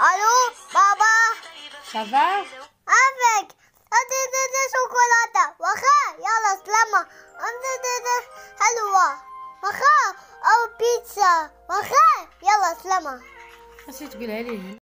ألو بابا سافا عافيك انت دي شوكولاتة وخا يلا سلامة انت دي حلوة وخا أو بيتزا وخا يلا سلامة خاصك تقولها لي